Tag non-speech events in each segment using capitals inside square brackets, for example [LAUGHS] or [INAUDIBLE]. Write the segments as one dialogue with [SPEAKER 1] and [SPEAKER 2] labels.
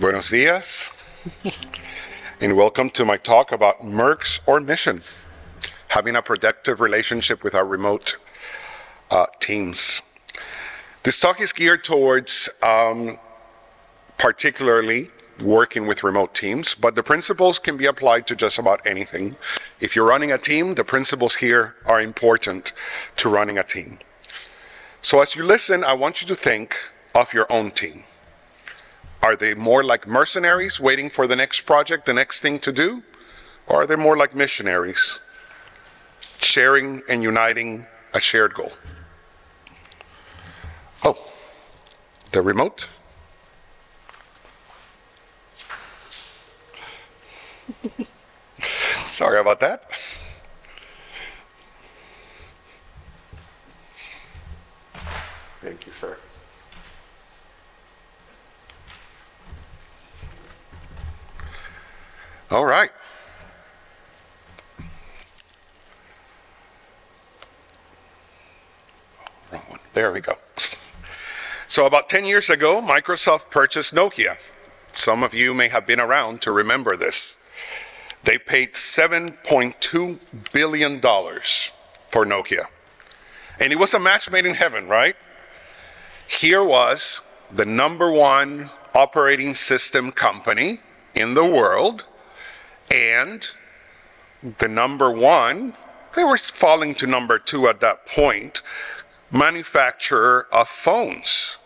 [SPEAKER 1] Buenos dias, and welcome to my talk about Mercs or Mission, having a productive relationship with our remote uh, teams. This talk is geared towards um, particularly working with remote teams, but the principles can be applied to just about anything. If you're running a team, the principles here are important to running a team. So as you listen, I want you to think of your own team. Are they more like mercenaries waiting for the next project, the next thing to do? Or are they more like missionaries, sharing and uniting a shared goal? Oh, the remote? [LAUGHS] Sorry about that. Thank you, sir. All right. Wrong one. There we go. So about 10 years ago, Microsoft purchased Nokia. Some of you may have been around to remember this. They paid $7.2 billion for Nokia. And it was a match made in heaven, right? Here was the number one operating system company in the world and the number one, they were falling to number two at that point, manufacturer of phones.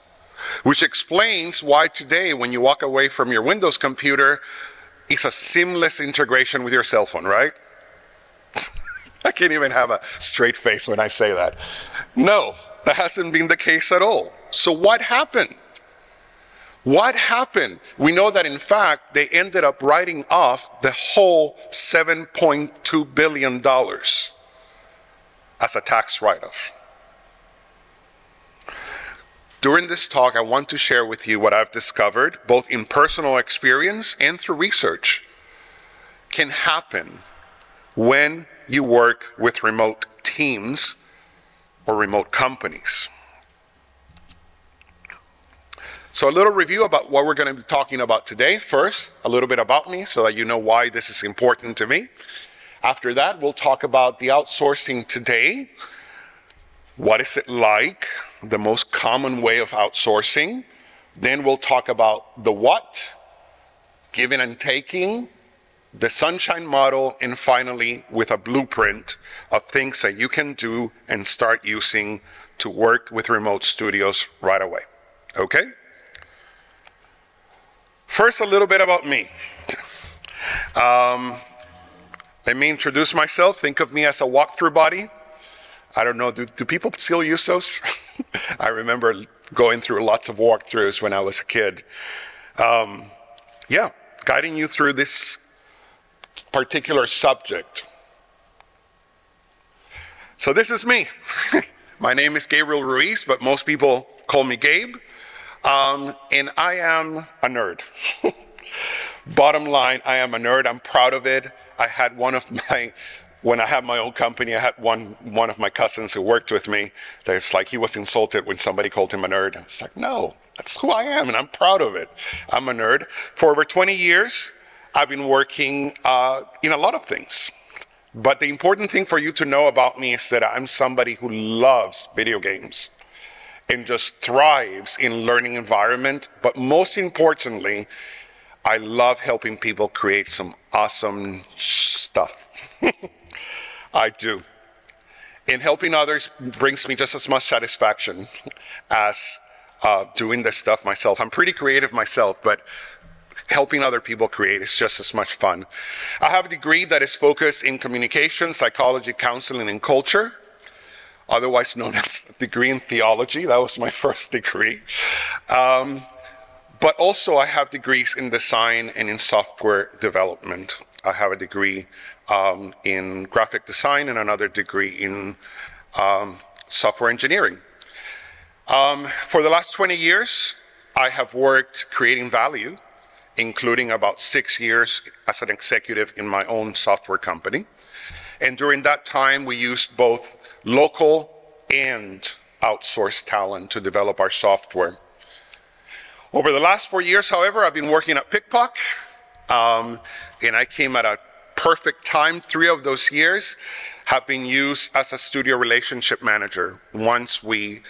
[SPEAKER 1] Which explains why today, when you walk away from your Windows computer, it's a seamless integration with your cell phone, right? [LAUGHS] I can't even have a straight face when I say that. No, that hasn't been the case at all. So, what happened? What happened? We know that in fact, they ended up writing off the whole $7.2 billion as a tax write off. During this talk, I want to share with you what I've discovered, both in personal experience and through research, can happen when you work with remote teams or remote companies. So, a little review about what we're going to be talking about today. First, a little bit about me so that you know why this is important to me. After that, we'll talk about the outsourcing today. What is it like? The most common way of outsourcing. Then we'll talk about the what, giving and taking, the sunshine model, and finally, with a blueprint of things that you can do and start using to work with remote studios right away. Okay? First, a little bit about me. Um, let me introduce myself. Think of me as a walkthrough body. I don't know, do, do people still use those? [LAUGHS] I remember going through lots of walkthroughs when I was a kid. Um, yeah, guiding you through this particular subject. So, this is me. [LAUGHS] My name is Gabriel Ruiz, but most people call me Gabe. Um, and I am a nerd. [LAUGHS] Bottom line, I am a nerd. I'm proud of it. I had one of my, when I had my own company, I had one, one of my cousins who worked with me. That's like he was insulted when somebody called him a nerd. It's like, no, that's who I am, and I'm proud of it. I'm a nerd. For over 20 years, I've been working uh, in a lot of things. But the important thing for you to know about me is that I'm somebody who loves video games and just thrives in learning environment. But most importantly, I love helping people create some awesome stuff. [LAUGHS] I do. And helping others brings me just as much satisfaction as uh, doing this stuff myself. I'm pretty creative myself, but helping other people create is just as much fun. I have a degree that is focused in communication, psychology, counseling, and culture otherwise known as degree in theology. That was my [LAUGHS] first degree. Um, but also, I have degrees in design and in software development. I have a degree um, in graphic design and another degree in um, software engineering. Um, for the last 20 years, I have worked creating value, including about six years as an executive in my own software company. And during that time, we used both local and outsourced talent to develop our software. Over the last four years, however, I've been working at PikPok, um, and I came at a perfect time. Three of those years have been used as a studio relationship manager. Once we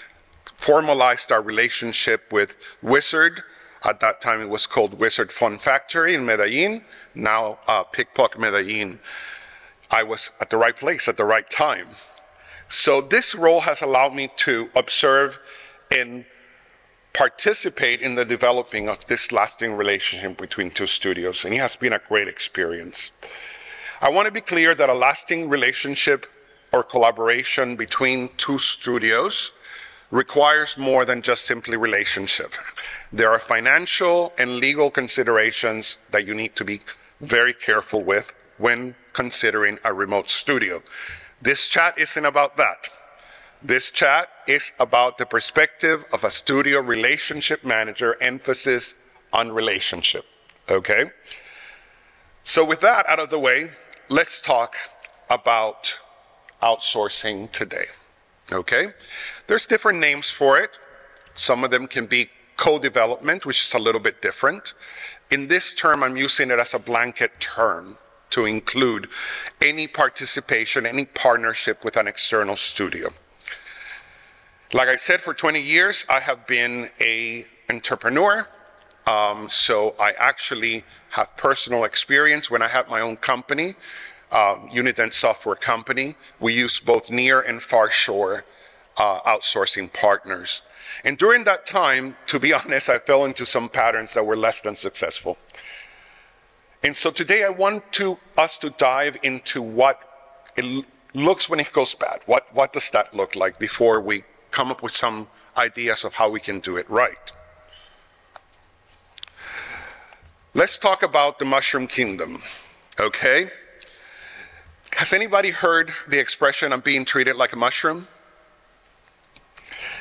[SPEAKER 1] formalized our relationship with Wizard, at that time it was called Wizard Fun Factory in Medellin, now uh, PikPok Medellin. I was at the right place at the right time. So this role has allowed me to observe and participate in the developing of this lasting relationship between two studios, and it has been a great experience. I want to be clear that a lasting relationship or collaboration between two studios requires more than just simply relationship. There are financial and legal considerations that you need to be very careful with when considering a remote studio. This chat isn't about that. This chat is about the perspective of a studio relationship manager, emphasis on relationship. Okay? So, with that out of the way, let's talk about outsourcing today. Okay? There's different names for it. Some of them can be co development, which is a little bit different. In this term, I'm using it as a blanket term to include any participation, any partnership with an external studio. Like I said, for 20 years, I have been a entrepreneur. Um, so I actually have personal experience when I had my own company, um, Unident Software Company. We used both near and far shore uh, outsourcing partners. And during that time, to be [LAUGHS] honest, I fell into some patterns that were less than successful. And so today I want to, us to dive into what it looks when it goes bad. What, what does that look like before we come up with some ideas of how we can do it right. Let's talk about the mushroom kingdom, okay? Has anybody heard the expression, I'm being treated like a mushroom?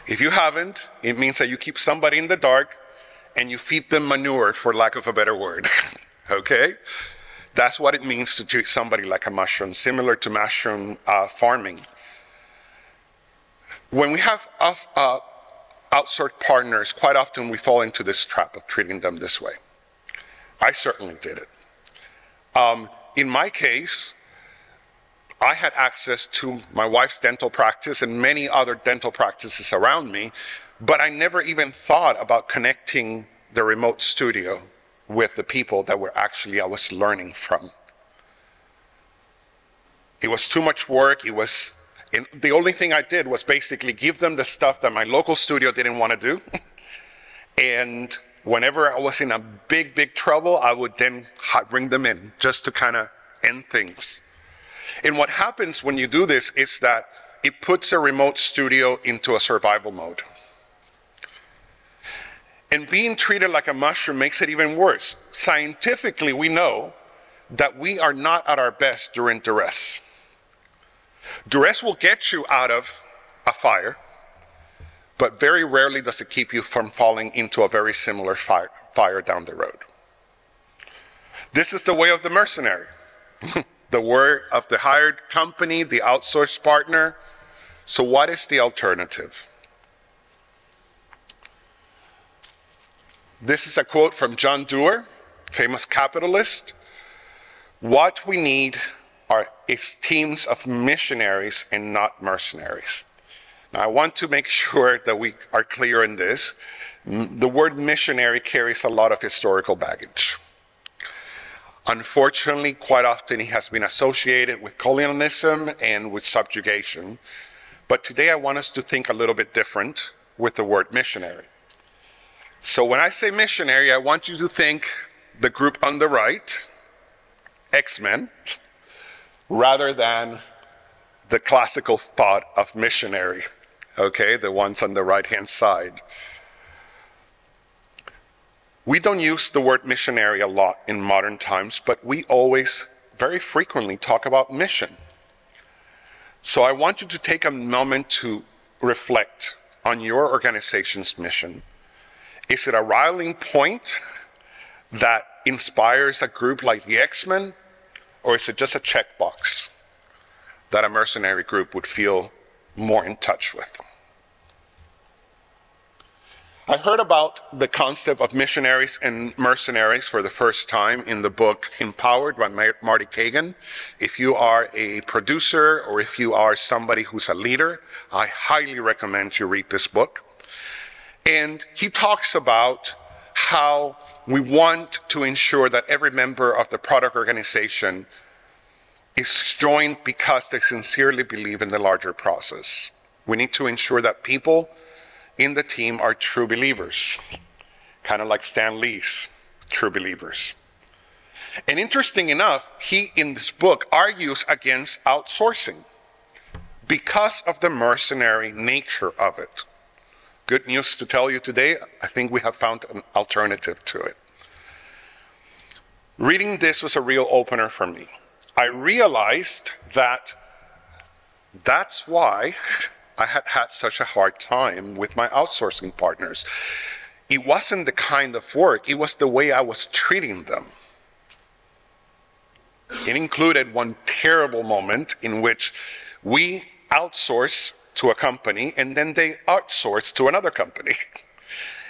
[SPEAKER 1] If you haven't, it means that you keep somebody in the dark and you feed them manure, for lack of a better word, [LAUGHS] okay? That's what it means to treat somebody like a mushroom, similar to mushroom uh, farming. When we have uh, outsourced partners, quite often we fall into this trap of treating them this way. I certainly did it. Um, in my case, I had access to my wife's dental practice and many other dental practices around me, but I never even thought about connecting the remote studio with the people that were actually I was learning from. It was too much work. It was and the only thing I did was basically give them the stuff that my local studio didn't want to do. [LAUGHS] and whenever I was in a big, big trouble, I would then bring them in just to kind of end things. And what happens when you do this is that it puts a remote studio into a survival mode. And being treated like a mushroom makes it even worse. Scientifically, we know that we are not at our best during duress. Duress will get you out of a fire, but very rarely does it keep you from falling into a very similar fire, fire down the road. This is the way of the mercenary, [LAUGHS] the way of the hired company, the outsourced partner. So, what is the alternative? This is a quote from John Doerr, famous capitalist. What we need are is teams of missionaries and not mercenaries. Now, I want to make [LAUGHS] sure that we are clear in this. The word missionary carries a lot of historical baggage. Unfortunately, quite often it has been associated with colonialism and with subjugation. But today I want us to think a little bit different with the word missionary. So when I say missionary, I want you to think the group on the right, X Men, rather than the classical thought of missionary, okay, the ones on the right hand side. We don't use the word missionary a lot in modern times, but we always, very frequently, talk about mission. So I want you to take a moment to reflect on your organization's mission. Is it a rallying point that inspires a group like the X Men or is it just a checkbox that a mercenary group would feel more in touch with? I heard about the concept of missionaries and mercenaries for the first time in the book Empowered by Marty Cagan. If you are a producer or if you are somebody who's a leader, I highly recommend you read this book. And he talks about how we want to ensure that every member of the product organization is joined because they sincerely believe in the larger process. We need to ensure that people in the team are true believers, kind of like Stan Lee's true believers. And interesting enough, he in this book argues against outsourcing because of the mercenary nature of it. Good news to tell you today, I think we have found an alternative to it. Reading this was a real opener for me. I realized that that's why I had had such a hard time with my outsourcing partners. It wasn't the kind of work, it was the way I was treating them. It included one terrible moment in which we outsource to a company and then they outsource to another company. [LAUGHS]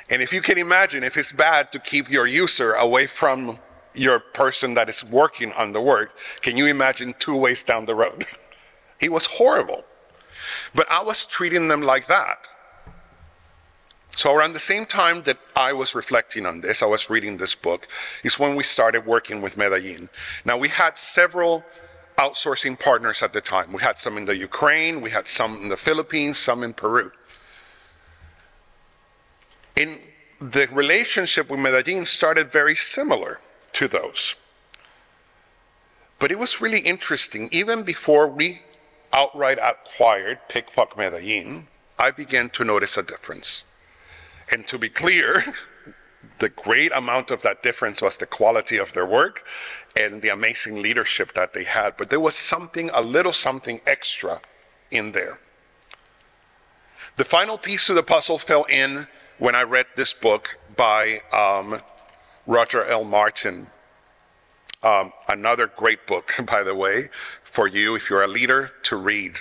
[SPEAKER 1] And if you can imagine, if it's bad to keep your user away from your person that is working on the work, can you imagine two ways down the road? [LAUGHS] It was horrible. But I was treating them like that. So around the same time that I was reflecting on this, I was reading this book, is when we started working with Medellin. Now we had several outsourcing partners at the time. We had some in the Ukraine, we had some in the Philippines, some in Peru. In the relationship with Medellin started very similar to those. But it was really interesting, even before we outright acquired PikPok Medellin, I began to notice a difference. And to be clear, [LAUGHS] the great amount of that difference was the quality of their work and the amazing leadership that they had. But there was something, a little something extra in there. The final piece of the puzzle fell in when I read this book by um, Roger L. Martin. Um, another great book, [LAUGHS] by the way, for you if you're a leader to read.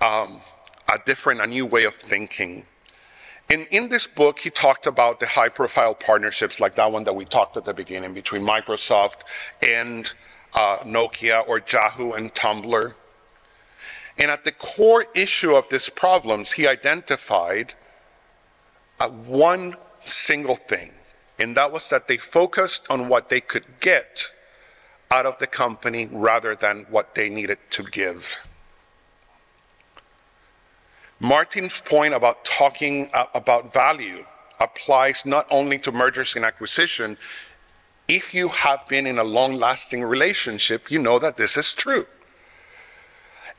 [SPEAKER 1] Um, a different, a new way of thinking. And in this book, he talked about the high profile partnerships like that one that we talked at the beginning between Microsoft and uh, Nokia or Yahoo and Tumblr. And at the core issue of these problems, he identified uh, one single thing, and that was that they focused on what they could get out of the company rather than what they needed to give. Martin's point about talking uh, about value applies not only to mergers and acquisition. If you have been in a long lasting relationship, you know that this is true.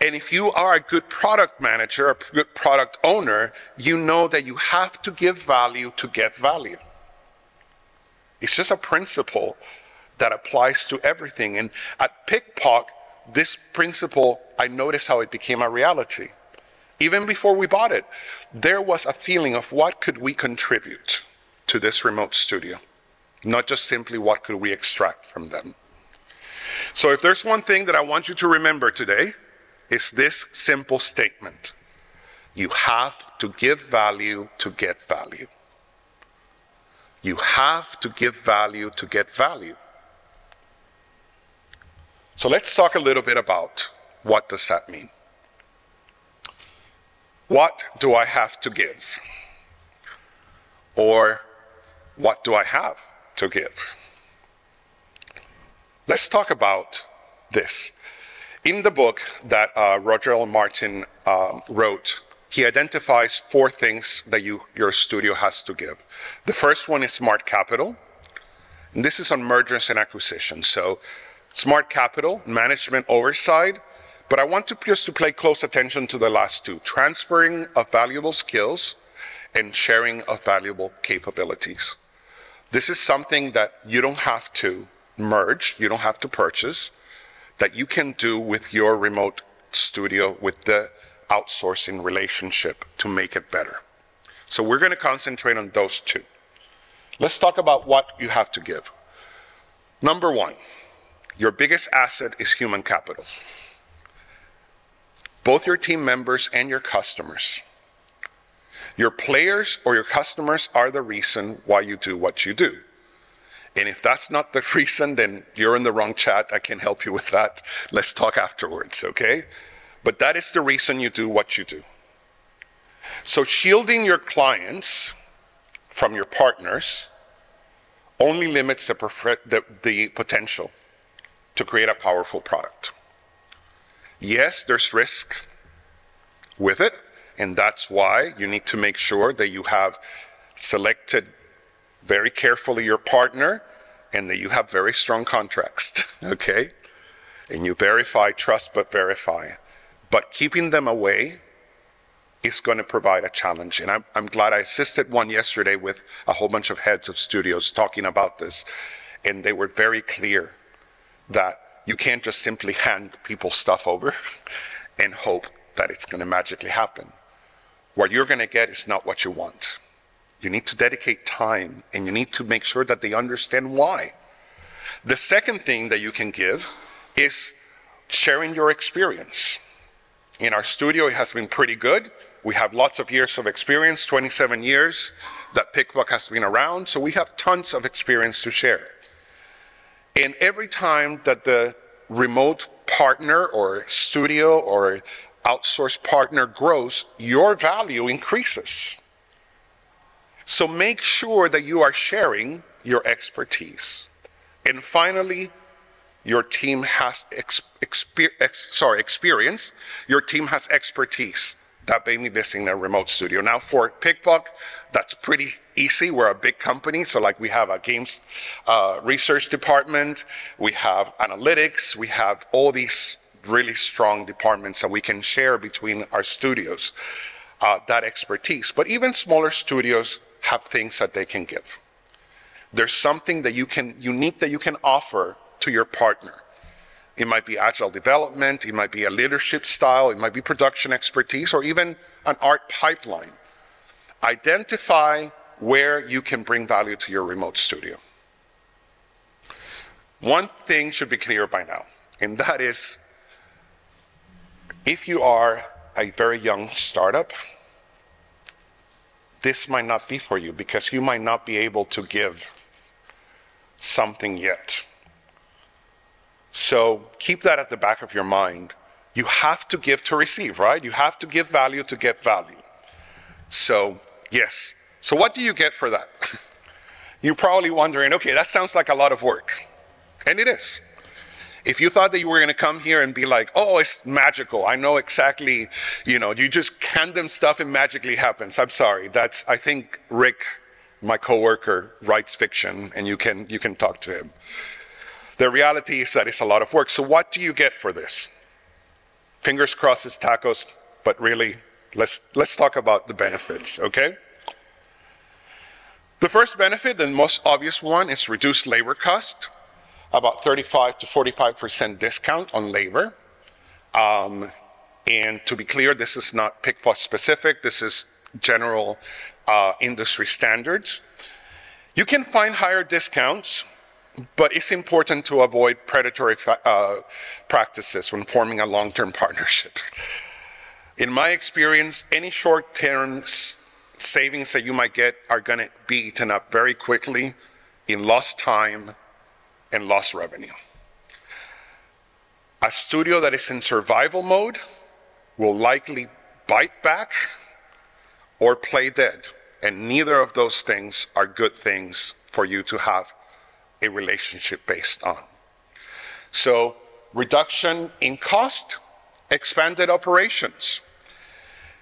[SPEAKER 1] And if you are a good product manager, a good product owner, you know that you have to give value to get value. It's just a principle that applies to everything. And at PikPok, this principle, I noticed how it became a reality. Even before we bought it, there was a feeling of what could we contribute to this remote studio, not just simply what could we extract from them. So if there's one thing that I want you to remember today, it's this simple statement. You have to give value to get value. You have to give value to get value. So let's talk a little bit about what does that mean? What do I have to give? Or what do I have to give? Let's talk about this. In the book that uh, Roger L. Martin um, wrote, he identifies four things that you, your studio has to give. The first one is smart capital. And this is on mergers and acquisitions. So smart capital, management oversight, but I want to just to pay close attention to the last two, transferring of valuable skills and sharing of valuable capabilities. This is something that you don't have to merge, you don't have to purchase, that you can do with your remote studio with the outsourcing relationship to make it better. So we're going to concentrate on those two. Let's talk about what you have to give. Number one, your biggest asset is human capital both your team members and your customers. Your players or your customers are the reason why you do what you do. And if that's not the [LAUGHS] reason, then you're in the wrong chat. I can help you with that. Let's talk afterwards, okay? But that is the reason you do what you do. So shielding your clients from your partners only limits the, the, the potential to create a powerful product. Yes, there's risk with it, and that's why you need to make sure that you have selected very carefully your partner and that you have very strong contracts, [LAUGHS] okay? And you verify, trust but verify. But keeping them away is going to provide a challenge. And I'm, I'm glad I assisted one yesterday with a whole bunch of heads of studios talking about this. And they were very clear that you can't just simply hand people stuff over [LAUGHS] and hope that it's going to magically happen. What you're going to get is not what you want. You need to dedicate time and you need to make sure that they understand why. The second thing that you can give is sharing your experience. In our studio, it has been pretty good. We have lots of years of experience, 27 years that PikPok has been around, so we have tons of experience to share. And every time that the remote partner or studio or outsourced partner grows, your value increases. So make sure that you are sharing your expertise. And finally, your team has ex, sorry, experience, your team has expertise that may be missing in remote studio. Now for PikPok, that's pretty easy. We're a big company, so like we have a games uh, research department, we have analytics, we have all these really strong departments that we can share between our studios, uh, that expertise. But even smaller studios have things that they can give. There's something that you can, unique that you can offer to your partner. It might be agile development, it might be a leadership style, it might be production expertise, or even an art pipeline. Identify where you can bring value to your remote studio. One thing should be clear by now, and that is if you are a very young startup, this might not be for you because you might not be able to give something yet. So keep that at the back of your mind. You have to give to receive, right? You have to give value to get value. So, yes. So, what do you get for that? [LAUGHS] You're probably wondering, okay, that sounds like a lot of work. And it is. If you thought that you were going to come here and be like, oh, it's magical, I know exactly, you know, you just hand them stuff and magically happens. I'm sorry. That's, I think Rick, my coworker, writes fiction and you can, you can talk to him. The reality is that it's a lot of work. So what do you get for this? Fingers crossed it's tacos, but really, let's, let's talk about the benefits, okay? The first benefit, the most obvious one, is reduced labor cost about 35 to 45% discount on labor. Um, and to be clear, this is not PikPok specific, this is general uh, industry standards. You can find higher discounts, but it's important to avoid predatory uh, practices when forming a long-term partnership. In my experience, any short-term savings that you might get are going to be eaten up very quickly in lost time and lost revenue. A studio that is in survival mode will likely bite back or play dead. And neither of those things are good things for you to have a relationship based on. So, reduction in cost, expanded operations.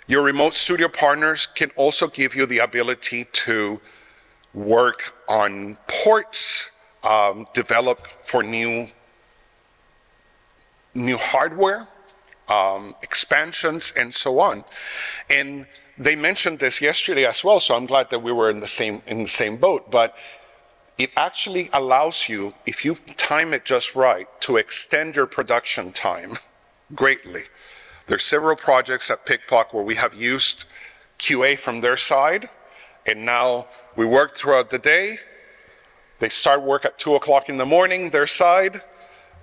[SPEAKER 1] Your remote studio partners can also give you the ability to work on ports um, develop for new, new hardware, um, expansions, and so on. And they mentioned this yesterday as well, so I'm glad that we were in the same, in the same boat. But it actually allows you, if you time it just right, to extend your production time greatly. There's several projects at PikPok where we have used QA from their side, and now we work throughout the day, they start work at 2 o'clock in the morning, their side.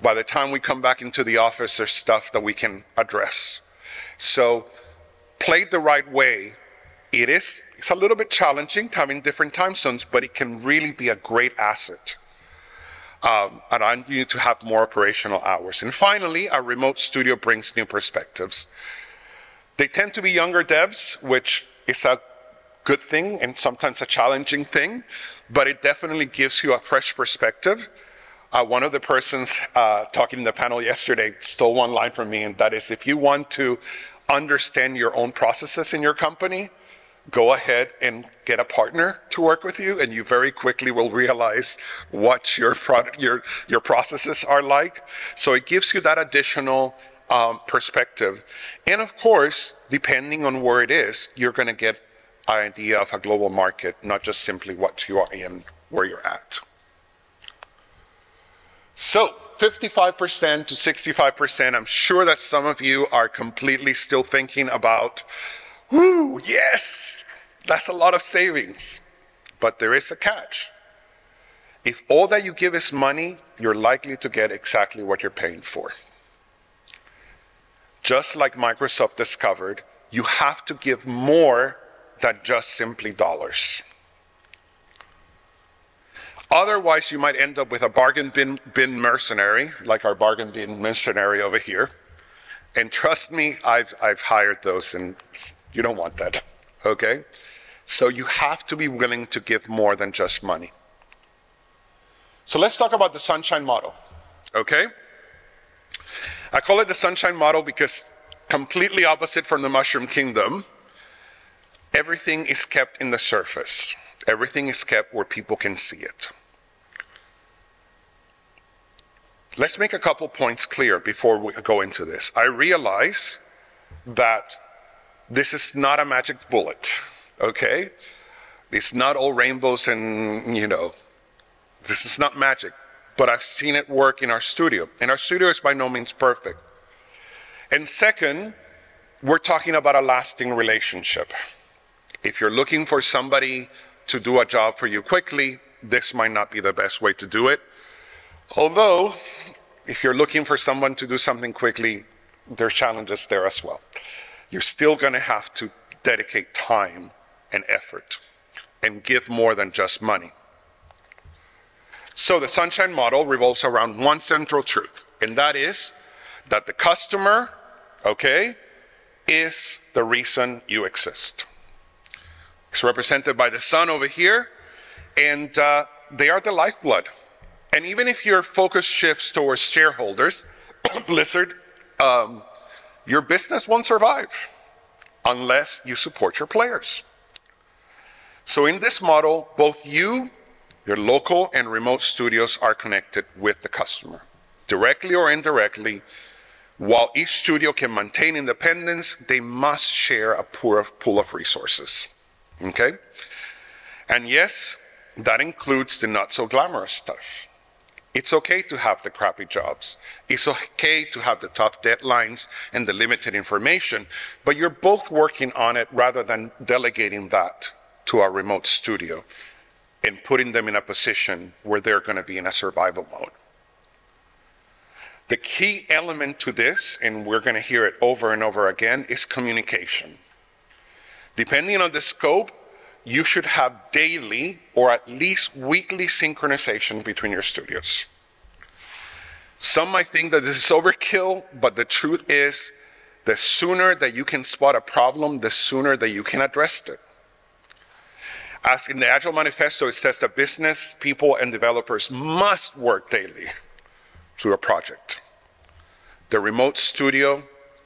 [SPEAKER 1] By the time we come back into the office, there's stuff that we can address. So, played the right way, it is it's a little bit challenging having different time zones, but it can really be a great asset. Um, and you need to have more operational hours. And finally, a remote studio brings new perspectives. They tend to be younger devs, which is a good thing and sometimes a challenging thing, but it definitely gives you a fresh perspective. Uh, one of the persons uh, talking in the panel yesterday stole one line from me, and that is if you want to understand your own processes in your company, go ahead and get a partner to work with you, and you very quickly will realize what your product, your your processes are like. So it gives you that additional um, perspective, and of course, depending on where it is, you're going to get an idea of a global market, not just simply what you are in, where you're at. So 55% to 65%, I'm sure that some of you are completely still thinking about Woo, yes, that's a lot of savings. But there is a catch. If all that you give is money, you're likely to get exactly what you're paying for. Just like Microsoft discovered, you have to give more than just simply dollars. Otherwise, you might end up with a bargain bin, bin mercenary, like our bargain bin mercenary over here. And trust me, I've, I've hired those, and you don't want that, okay? So you have to be willing to give more than just money. So let's talk about the sunshine model, okay? I call it the sunshine model because completely opposite from the mushroom kingdom, everything is kept in the surface. Everything is kept where people can see it. Let's make a couple points clear before we go into this. I realize that this is not a magic bullet, okay? It's not all rainbows and, you know, this is not magic, but I've seen it work in our studio. And our studio is by no means perfect. And second, we're talking about a lasting relationship. If you're looking for somebody to do a job for you quickly, this might not be the best way to do it. Although, if you're looking for someone to do something quickly, there's challenges there as well you're still going to have to dedicate time and effort and give more than just money. So the sunshine model revolves around one central truth, and that is that the customer, okay, is the reason you exist. It's represented by the sun over here, and uh, they are the lifeblood. And even if your focus shifts towards shareholders, [CLEARS THROAT] Blizzard, um, your business won't survive unless you support your players. So in this model, both you, your local and remote studios are connected with the customer, directly or indirectly. While each studio can maintain independence, they must share a pool of resources. Okay? And yes, that includes the not so glamorous stuff. It's okay to have the crappy jobs. It's okay to have the tough deadlines and the limited information, but you're both working on it rather than delegating that to a remote studio and putting them in a position where they're going to be in a survival mode. The key element to this, and we're going to hear it over and over again, is communication. Depending on the scope, you should have daily or at least weekly synchronization between your studios. Some might think that this is overkill, but the truth is, the sooner that you can spot a problem, the sooner that you can address it. As in the Agile Manifesto, it says that business people and developers must work daily through a project. The remote studio,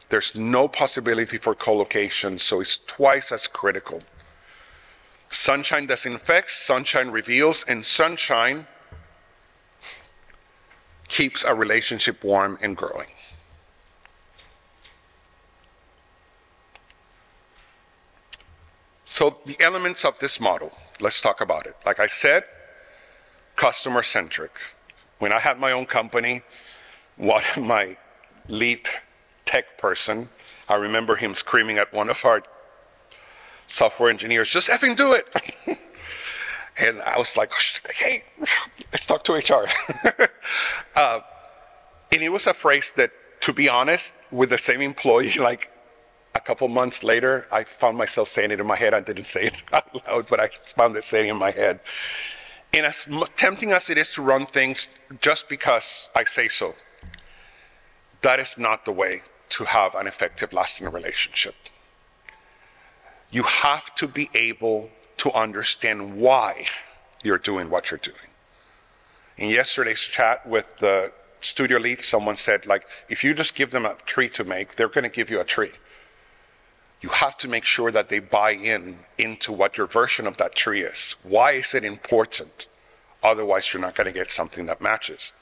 [SPEAKER 1] there's no possibility for co-location, so it's twice as critical. Sunshine disinfects, sunshine reveals, and sunshine keeps a relationship warm and growing. So the elements of this model, let's talk about it. Like I said, customer centric. When I had my own company, one of my lead tech person, I remember him screaming at one of our software engineers, just effing do it. [LAUGHS] and I was like, hey, let's talk to HR. [LAUGHS] uh, and it was a phrase that, to be honest, with the same employee, [LAUGHS] like a couple months later, I found myself saying it in my head. I didn't say it out loud, but I found it saying in my head. And as tempting as it is to run things just because I say so, that is not the way to have an effective, lasting relationship. You have to be able to understand why you're doing what you're doing. In yesterday's chat with the studio lead, someone said, like, if you just give them a tree to make, they're going to give you a tree. You have to make sure that they buy in into what your version of that tree is. Why is it important? Otherwise, you're not going to get something that matches.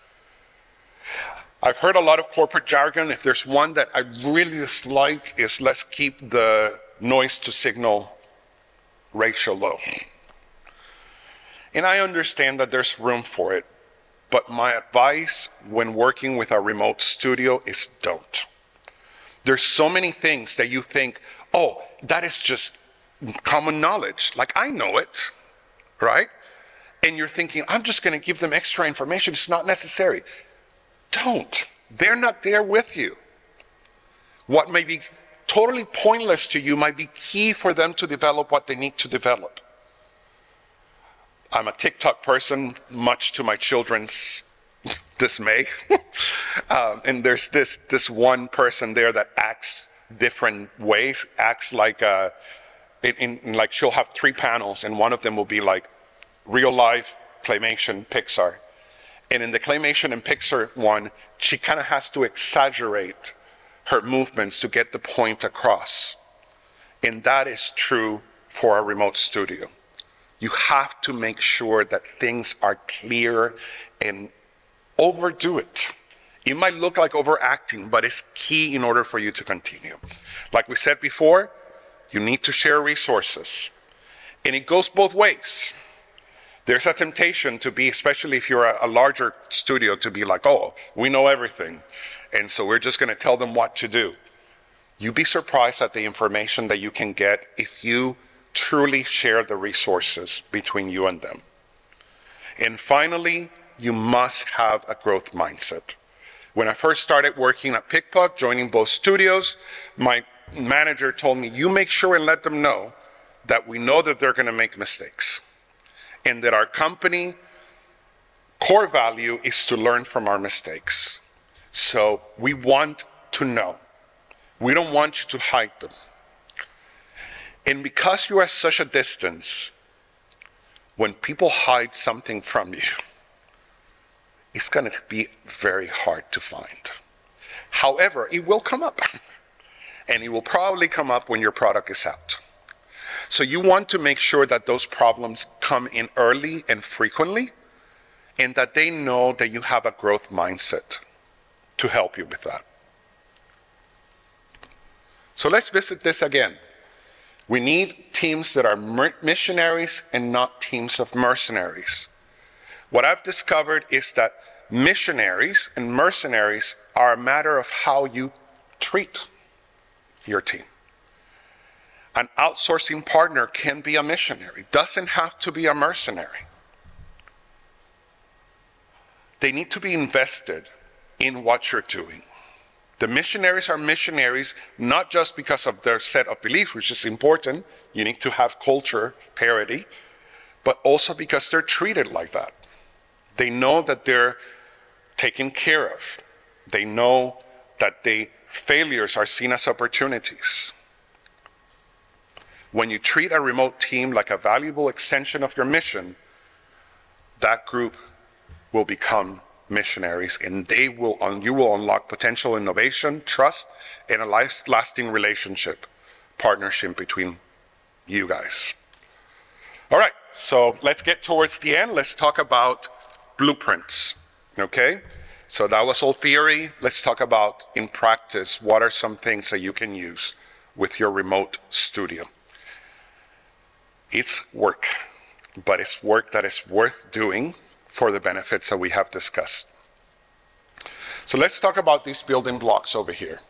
[SPEAKER 1] I've heard a lot of corporate jargon. If there's one that I really dislike is let's keep the noise to signal ratio low. And I understand that there's room for it, but my advice when working with a remote studio is don't. There's so many things that you think, oh, that is just common knowledge. Like I know it, right? And you're thinking, I'm just going to give them extra information. It's not necessary. Don't. They're not there with you. What may be totally pointless to you might be key for them to develop what they need to develop. I'm a TikTok person, much to my children's [LAUGHS] dismay. [LAUGHS] um, and there's this, this one person there that acts different ways, acts like, uh, in, in, like she'll have three panels, and one of them will be like real life, claymation, Pixar. And in the claymation and Pixar one, she kind of has to exaggerate her movements to get the point across. And that is true for a remote studio. You have to make sure that things are clear and overdo it. It might look like overacting, but it's key in order for you to continue. Like we said before, you need to share resources. And it goes both ways there's a temptation to be, especially if you're a, a larger studio, to be like, oh, we know everything. And so we're just going to tell them what to do. You'd be surprised at the information that you can get if you truly share the resources between you and them. And finally, you must have a growth mindset. When I first started working at PikPok, joining both studios, my manager told me, you make sure and let them know that we know that they're going to make mistakes and that our company core value is to learn from our mistakes. So we want to know. We don't want you to hide them. And because you are such a distance, when people hide something from you, it's going to be very hard to find. However, it will come up. [LAUGHS] and it will probably come up when your product is out. So you want to make sure that those problems come in early and frequently, and that they know that you have a growth mindset to help you with that. So let's visit this again. We need teams that are missionaries and not teams of mercenaries. What I've discovered is that missionaries and mercenaries are a matter of how you treat your team. An outsourcing partner can be a missionary, doesn't have to be a mercenary. They need to be invested in what you're doing. The missionaries are missionaries not just because of their set of beliefs, which is important, you need to have culture parity, but also because they're treated like that. They know that they're taken care of. They know that the failures are seen as opportunities. When you treat a remote team like a valuable extension of your mission, that group will become missionaries and they will you will unlock potential innovation, trust, and a lasting relationship, partnership between you guys. All right, so let's get towards the end. Let's talk about blueprints. Okay? So that was all theory. Let's talk about in practice what are some things that you can use with your remote studio. It's work, but it's work that is worth doing for the benefits that we have discussed. So let's talk about these building blocks over here.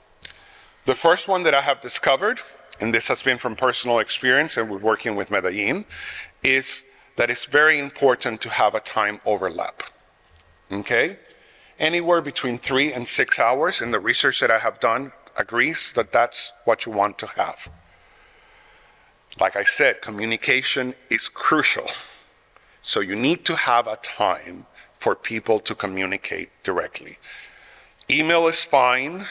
[SPEAKER 1] The first one that I have discovered, and this has been from personal experience and we're working with Medellin, is that it's very important to have a time overlap. Okay? Anywhere between three and six hours in the research that I have done agrees that that's what you want to have. Like I said, communication is crucial. [LAUGHS] So you need to have a time for people to communicate directly. Email is fine,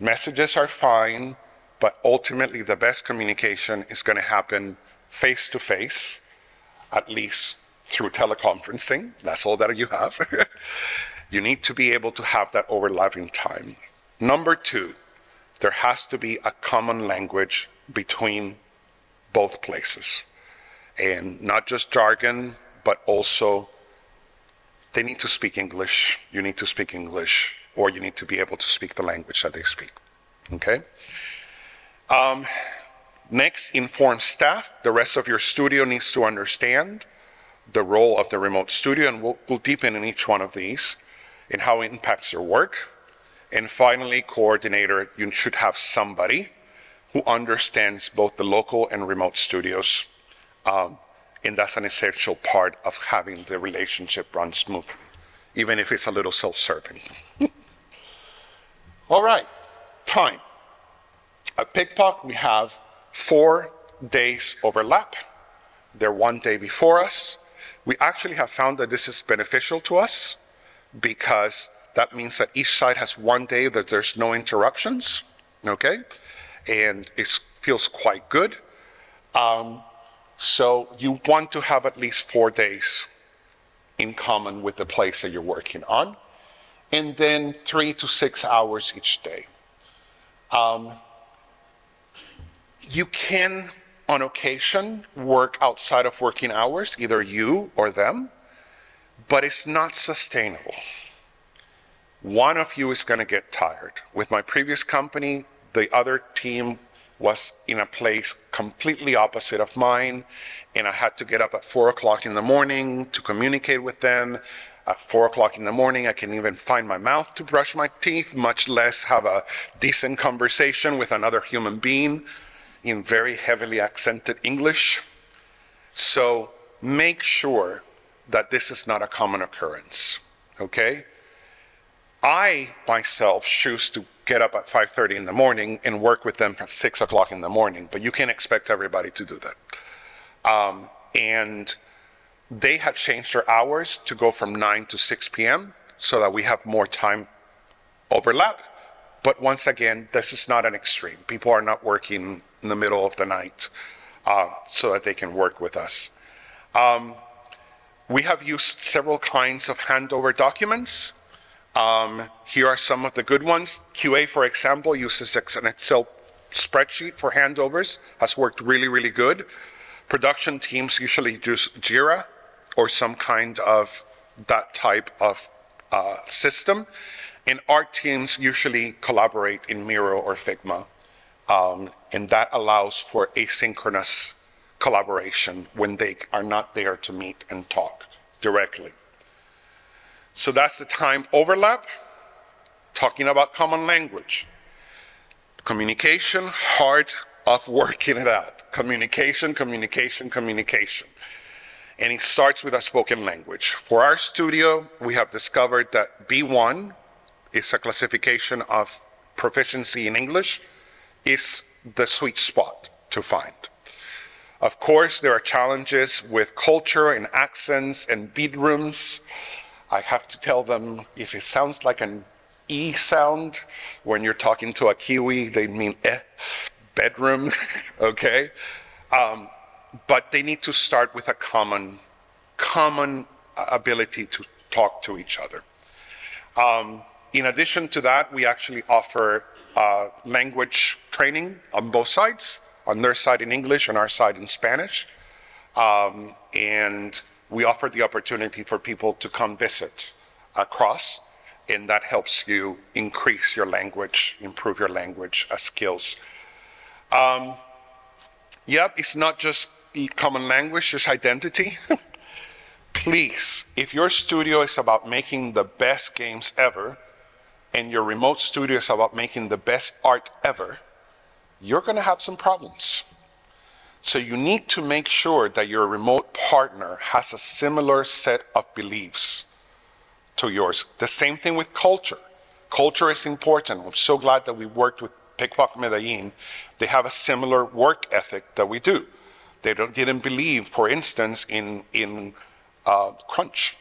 [SPEAKER 1] messages are fine, but ultimately the best communication is going to happen face to face, at least through teleconferencing. That's all that you have. [LAUGHS] you need to be able to have that overlapping time. Number two, there has to be a common language between both places. And not just jargon, but also they need to speak English, you need to speak English, or you need to be able to speak the language that they speak. Okay? Um, next, inform staff. The rest of your studio needs to understand the role of the remote studio, and we'll, we'll deepen in each one of these and how it impacts your work. And finally, coordinator, you should have somebody who understands both the local and remote studios. Um, and that's an essential part of having the relationship run smoothly, even if it's a little self-serving. [LAUGHS] All right, time. At PikPok, we have four days overlap. They're one day before us. We actually have found that this is beneficial to us because that means that each side has one day that there's no interruptions, okay? And it feels quite good. Um, so you want to have at least four days in common with the place that you're working on, and then three to six hours each day. Um, you can, on occasion, work outside of working hours, either you or them, but it's not sustainable. One of you is going to get tired. With my previous company, the other team was in a place completely opposite of mine, and I had to get up at four o'clock in the morning to communicate with them. At four o'clock in the morning, I can even find my mouth to brush my teeth, much less have a decent conversation with another human being in very heavily accented English. So make sure that this is not a common occurrence, okay? I myself choose to get up at 5.30 in the morning and work with them at 6 o'clock in the morning, but you can't expect everybody to do that. Um, and they had changed their hours to go from 9 to 6 p.m. so that we have more time overlap. But once again, this is not an extreme. People are not working in the middle of the night uh, so that they can work with us. Um, we have used several kinds of handover documents. Um, here are some of the good ones. QA, for example, uses an Excel spreadsheet for handovers, has worked really, really good. Production teams usually use Jira or some kind of that type of uh, system. And art teams usually collaborate in Miro or Figma. Um, and that allows for asynchronous collaboration when they are not there to meet and talk directly. So that's the time overlap, talking about common language. Communication, heart of working it out. Communication, communication, communication. And it starts with a spoken language. For our studio, we have discovered that B1 is a classification of proficiency in English, is the sweet spot to find. Of course, there are challenges with culture and accents and beat bedrooms. I have to tell them if it sounds like an E sound when you're talking to a Kiwi, they mean eh, bedroom, [LAUGHS] okay? Um, but they need to start with a common, common ability to talk to each other. Um, in addition to that, we actually offer uh, language training on both sides on their side in English and our side in Spanish. Um, and we offer the opportunity for people to come visit across, and that helps you increase your language, improve your language uh, skills. Um, yep, it's not just the common language, it's identity. [LAUGHS] Please, if your studio is about making the best games ever, and your remote studio is about making the best art ever, you're going to have some problems. So you need to make sure that your remote partner has a similar set of beliefs to yours. The same thing with culture. Culture is important. I'm so glad that we worked with PikPok Medellin, they have a similar work ethic that we do. They don't, didn't believe, for instance, in, in uh, crunch,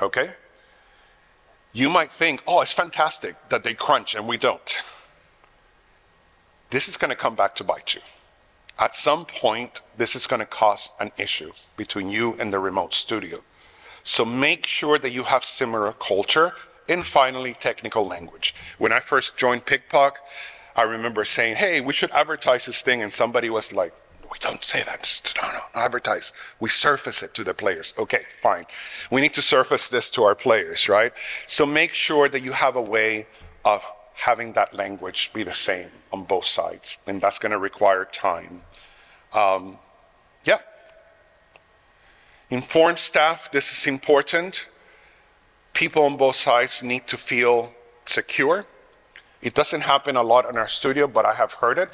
[SPEAKER 1] okay? You might think, oh, it's fantastic that they crunch and we don't. This is going to come back to bite you. At some point, this is going to cause an issue between you and the remote studio. So make sure that you have similar culture and finally technical language. When I first joined PikPok, I remember saying, hey, we should advertise this thing. And somebody was like, we don't say that. Just, no, no, advertise. We surface it to the players. Okay, fine. We need to surface this to our players, right? So make sure that you have a way of having that language be the same on both sides. And that's going to require time. Um, yeah. Inform staff, this is important. People on both sides need to feel secure. It doesn't happen a lot in our studio, but I have heard it.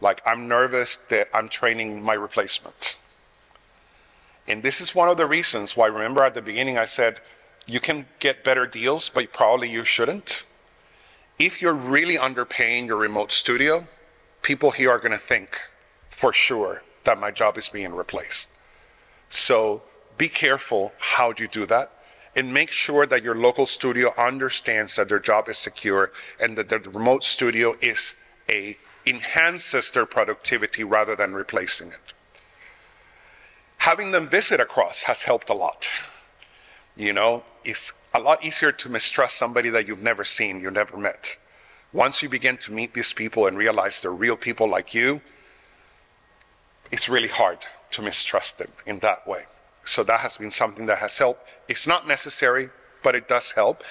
[SPEAKER 1] Like, I'm nervous that I'm training my replacement. And this is one of the reasons why, remember at the beginning, I said, you can get better deals, but probably you shouldn't. If you're really underpaying your remote studio, people here are going to think for sure that my job is being replaced. So be careful how you do that and make sure that your local studio understands that their job is secure and that the remote studio is a enhances their productivity rather than replacing it. Having them visit across has helped a lot. You know, it's a lot easier to mistrust somebody that you've never seen, you've never met. Once you begin to meet these people and realize they're real people like you, it's really hard to mistrust them in that way. So that has been something that has helped. It's not necessary, but it does help.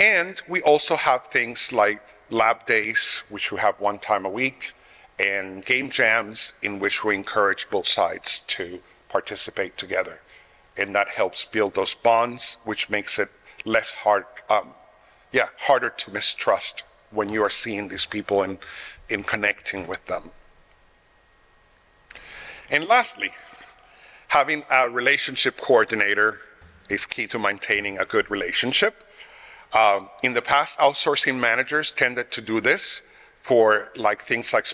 [SPEAKER 1] And we also have things like lab days, which we have one time a week, and game jams in which we encourage both sides to participate together. And that helps build those bonds, which makes it less hard, um, yeah, harder to mistrust when you are seeing these people and in connecting with them. And lastly, having a relationship coordinator is key to maintaining a good relationship. Um, in the past, outsourcing managers tended to do this for like things like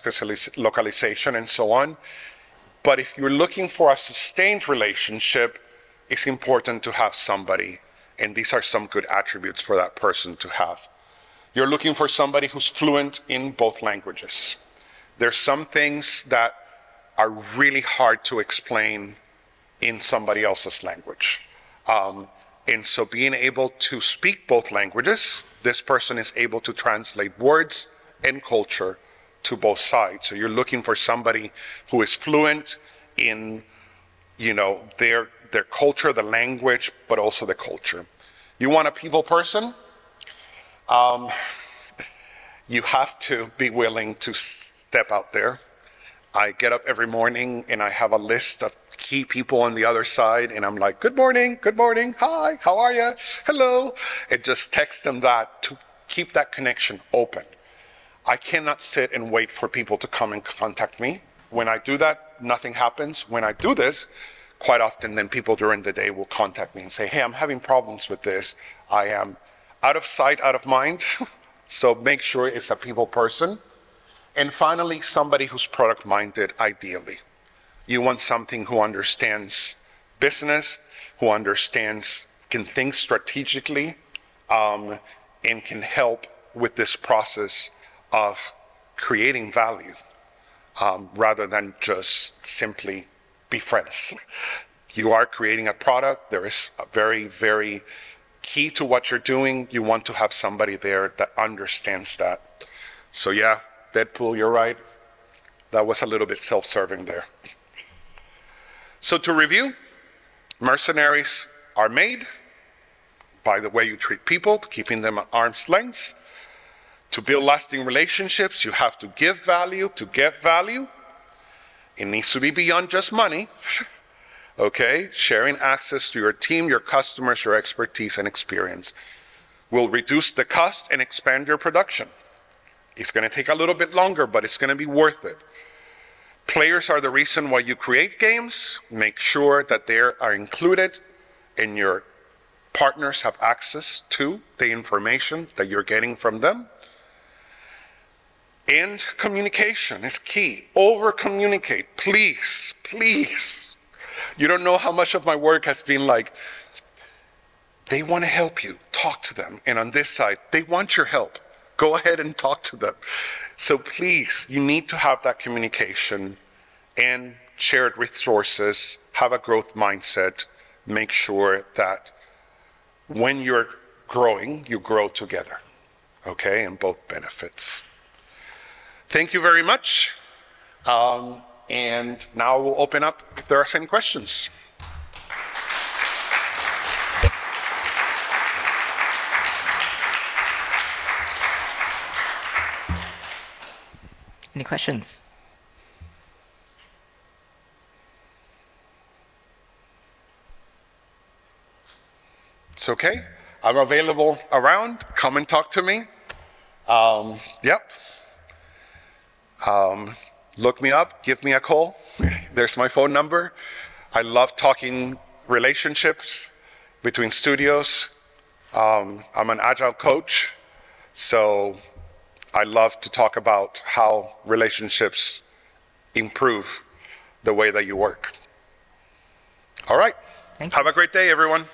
[SPEAKER 1] localization and so on. But if you're looking for a sustained relationship, it's important to have somebody, and these are some good attributes for that person to have. You're looking for somebody who's fluent in both languages. There's some things that are really hard to explain in somebody else's language. Um, and so being able to speak both languages, this person is able to translate words and culture to both sides. So you're looking for somebody who is fluent in, you know, their their culture, the language, but also the culture. You want a people person? Um, [LAUGHS] you have to be willing to step out there. I get up every morning and I have a list of key people on the other side, and I'm like, good morning, good morning, hi, how are you? Hello. It just text them that to keep that connection open. I cannot sit and wait for people to come and contact me. When I do that, nothing happens. When I do this, quite often then people during the day will contact me and say, hey, I'm having problems with this. I am out of sight, out of mind. [LAUGHS] so make sure it's a people person. And finally, somebody who's product minded, ideally. You want something who understands business, who understands, can think strategically, um, and can help with this process of creating value um, rather than just simply be friends. You are creating a product. There is a very, very key to what you're doing. You want to have somebody there that understands that. So, yeah, Deadpool, you're right. That was a little bit self serving there. So, to review, mercenaries are made by the way you treat people, keeping them at arm's length. To build lasting relationships, you have to give value to get value. It needs to be beyond just money. [LAUGHS] okay? Sharing access to your team, your customers, your expertise, and experience will reduce the cost and expand your production. It's going to take a little bit longer, but it's going to be worth it. Players are the reason why you create games. Make sure that they are included and your partners have access to the information that you're getting from them. And communication is key. Over communicate, please, please. You don't know how much of my work has been like, they want to help you, talk to them. And on this side, they want your help. Go ahead and talk to them. So please, you need to have that communication and shared resources, have a growth mindset, make sure that when you're growing, you grow together, okay, and both benefits. Thank you very much. Um, and now we'll open up if there are any questions.
[SPEAKER 2] Any questions?
[SPEAKER 1] It's okay. I'm available around. Come and talk to me. Um, yep. Um, look me up, give me a call. [LAUGHS] There's my phone number. I love talking relationships between studios. Um, I'm an agile coach, so I love to talk about how relationships improve the way that you work. All right.
[SPEAKER 2] Thank you.
[SPEAKER 1] Have a great day, everyone.